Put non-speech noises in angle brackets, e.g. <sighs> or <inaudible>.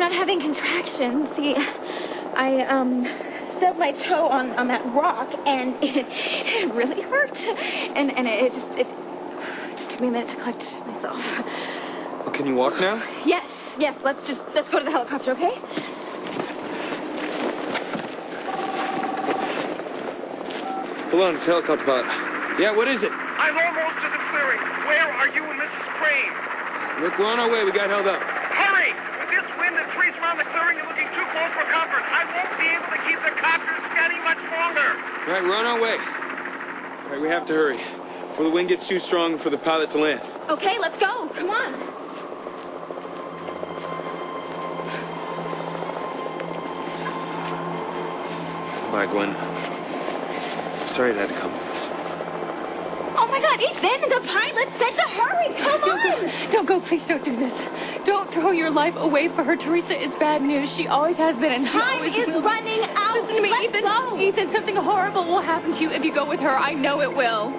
not having contractions. See, I, um, stubbed my toe on, on that rock, and <laughs> it, it really hurt. And, and it just, it, it <sighs> just took me a minute to collect myself. Well, can you walk now? Yes, yes, let's just, let's go to the helicopter, okay? Hold on, it's a helicopter pilot. Yeah, what is it? I'm almost to the clearing. Where are you and Mrs. Crane? Look, we're on our way. We got held up. Hurry! With this wind, the trees around the clearing are looking too close for comfort. I won't be able to keep the copter steady much longer. All right, we're on our way. All right, we have to hurry. Before the wind gets too strong for the pilot to land. Okay, let's go. Come on. Bye, Gwen. Sorry it had to come to this. Oh my god, Ethan, the pilot said to hurry. Come Don't on. go, don't go, please don't do this. Don't throw your life away for her. Theresa is bad news. She always has been and Time always is will. running out. Listen to me, Let's Ethan. go. Ethan, something horrible will happen to you if you go with her. I know it will.